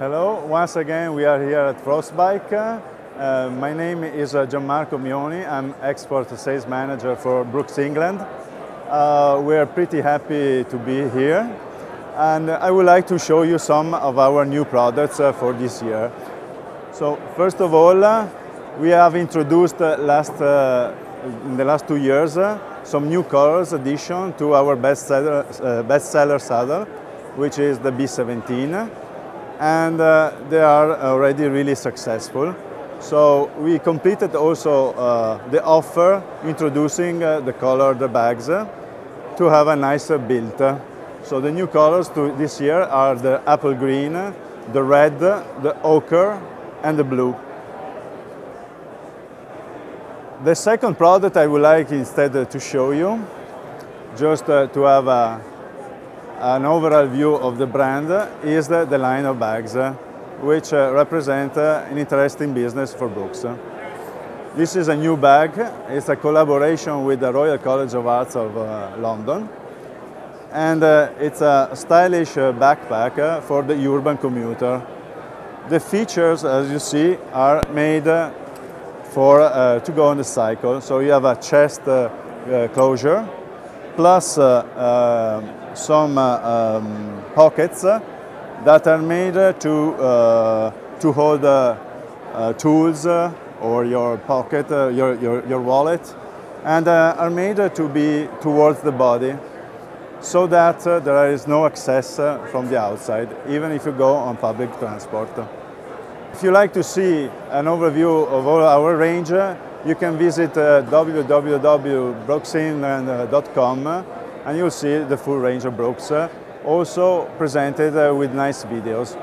Hello, once again we are here at Frostbike. Uh, my name is uh, Gianmarco Mioni. I'm export sales manager for Brooks England. Uh, we are pretty happy to be here and I would like to show you some of our new products uh, for this year. So first of all, uh, we have introduced uh, last, in the last two years some new colors addition to our bestseller, bestseller saddle, which is the B17 and uh, they are already really successful. So we completed also uh, the offer introducing uh, the colored bags to have a nicer build. So the new colors to this year are the apple green, the red, the ochre and the blue. The second product I would like instead uh, to show you, just uh, to have a, an overall view of the brand is the, the line of bags, uh, which uh, represent uh, an interesting business for Brooks. This is a new bag. It's a collaboration with the Royal College of Arts of London. And it's a stylish backpack for the urban commuter. The features, as you see, are made for uh, to go on the cycle. So you have a chest uh, uh, closure, plus some uh, um, pockets that are made to, to hold tools or your pocket, your, your, your wallet, and are made to be towards the body so that uh, there is no access uh, from the outside, even if you go on public transport. If you like to see an overview of all our range, you can visit uh, www.brooksengland.com and you'll see the full range of Brooks, uh, also presented uh, with nice videos.